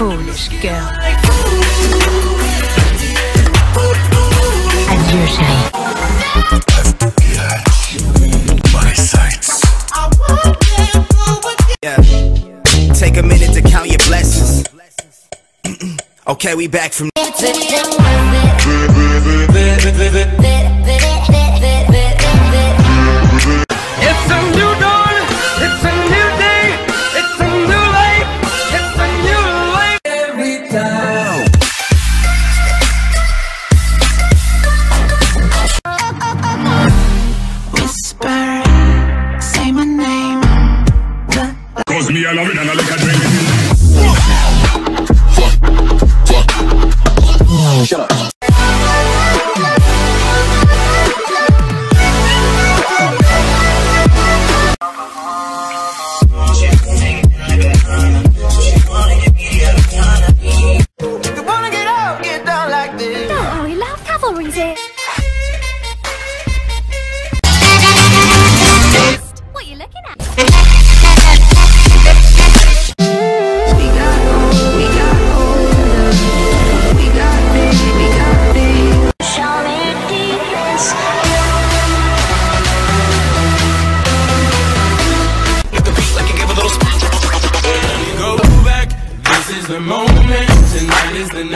Gosh, girl. Adieu, chérie. Yeah. Take a minute to count your blessings. okay, we back from. Me, I love it and I like a drink. You wanna get out, get down like this. Oh, we love cavalry, dear. the moment. Tonight is the night.